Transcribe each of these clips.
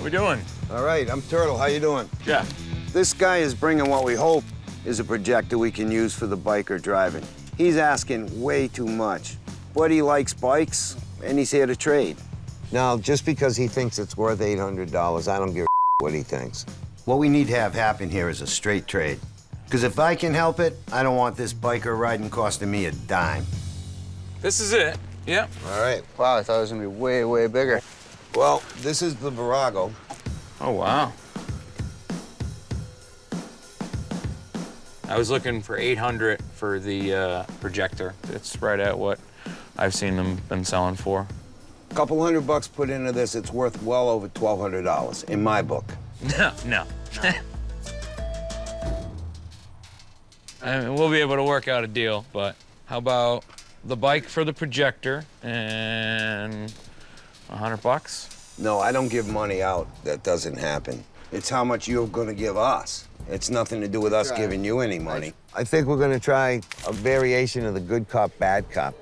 How we doing? All right, I'm Turtle. How you doing? Jeff. This guy is bringing what we hope is a projector we can use for the biker drive-in. He's asking way too much. But he likes bikes, and he's here to trade. Now, just because he thinks it's worth $800, I don't give a what he thinks. What we need to have happen here is a straight trade. Because if I can help it, I don't want this biker riding costing me a dime. This is it. Yep. All right. Wow, I thought it was gonna be way, way bigger. Well, this is the Virago. Oh, wow. I was looking for 800 for the uh, projector. It's right at what I've seen them been selling for. A couple hundred bucks put into this, it's worth well over $1,200 in my book. No, no. I mean, we'll be able to work out a deal, but how about the bike for the projector and a hundred bucks? No, I don't give money out. That doesn't happen. It's how much you're gonna give us. It's nothing to do with us giving you any money. I think we're gonna try a variation of the good cop, bad cop.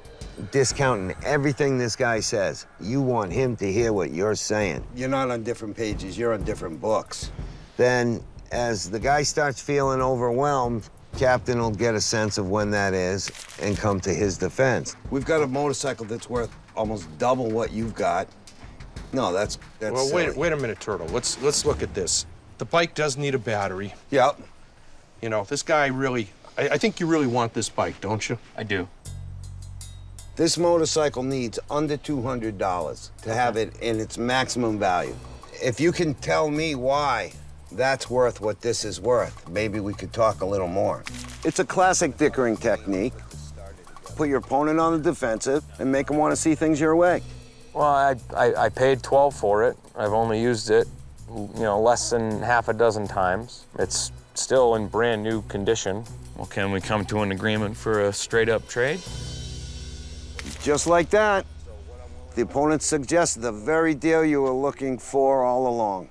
Discounting everything this guy says. You want him to hear what you're saying. You're not on different pages, you're on different books. Then, as the guy starts feeling overwhelmed, Captain will get a sense of when that is and come to his defense. We've got a motorcycle that's worth almost double what you've got. No, that's that's Well, wait, silly. wait a minute, Turtle. Let's let's look at this. The bike does need a battery. Yep. You know, this guy really. I, I think you really want this bike, don't you? I do. This motorcycle needs under $200 to have it in its maximum value. If you can tell me why that's worth what this is worth, maybe we could talk a little more. It's a classic dickering technique. Put your opponent on the defensive and make them want to see things your way. Well, I, I, I paid 12 for it. I've only used it, you know, less than half a dozen times. It's still in brand new condition. Well, can we come to an agreement for a straight up trade? Just like that, the opponent suggested the very deal you were looking for all along.